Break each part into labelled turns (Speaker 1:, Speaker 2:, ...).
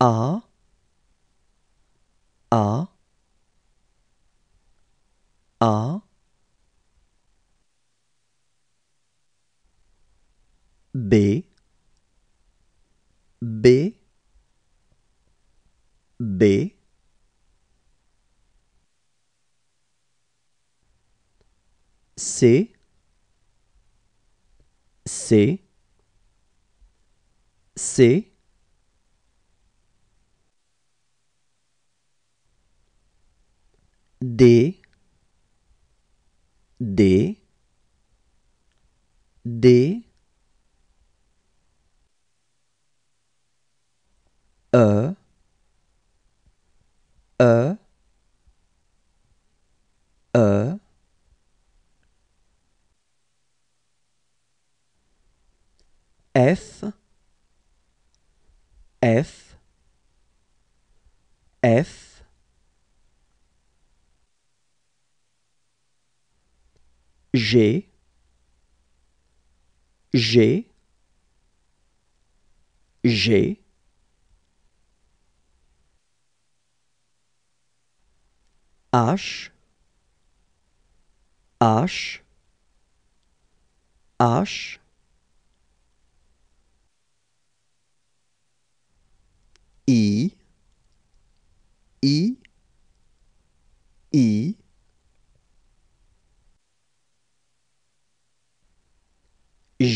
Speaker 1: A A A. B B B. C C C D D D. E E E. F F F G G G H H H I I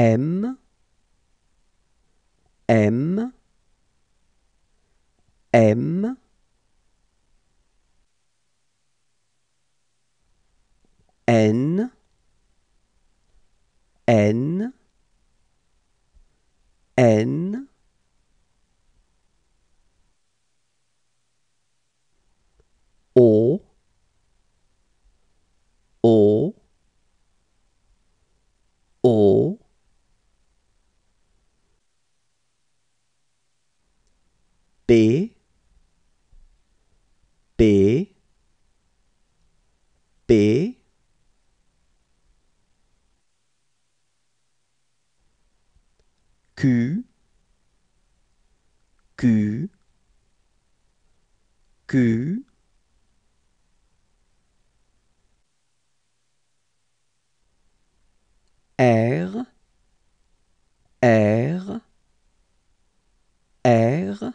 Speaker 1: M M M. N N N B B B Q Q Q. R R R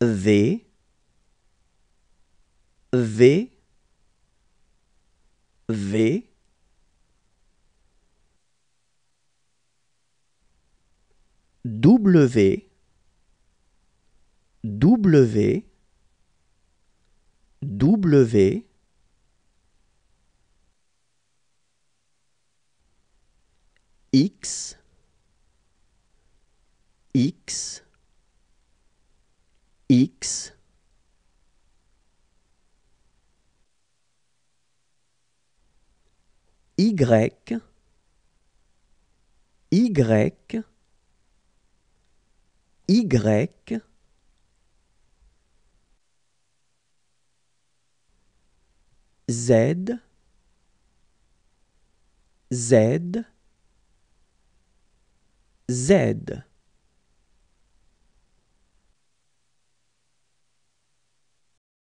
Speaker 1: V V V. W W W. X X X. Y. Y. Y Z. Z. Z